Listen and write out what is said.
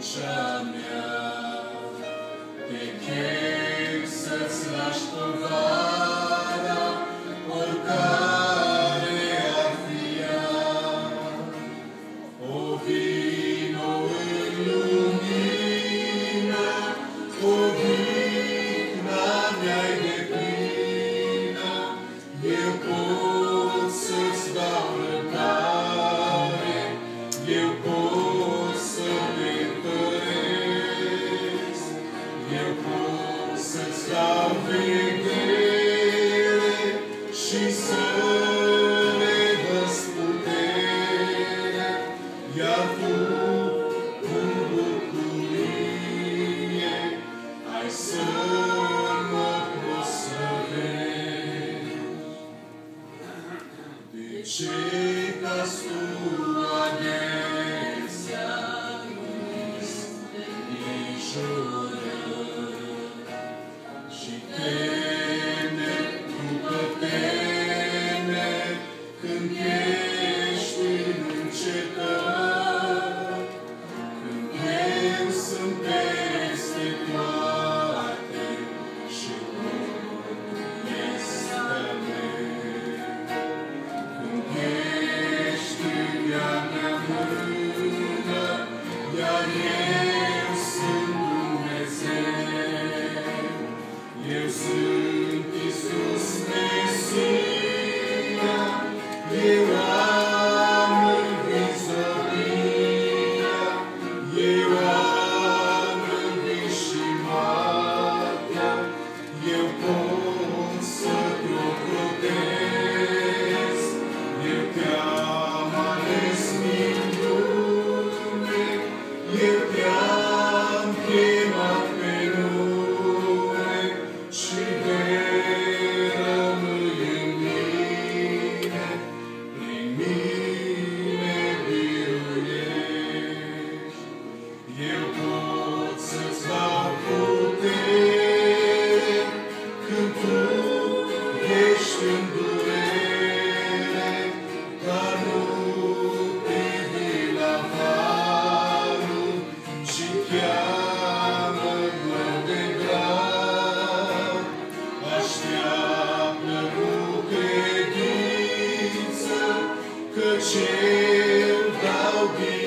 The mea, said, chem să-ți Chega sua. the child thou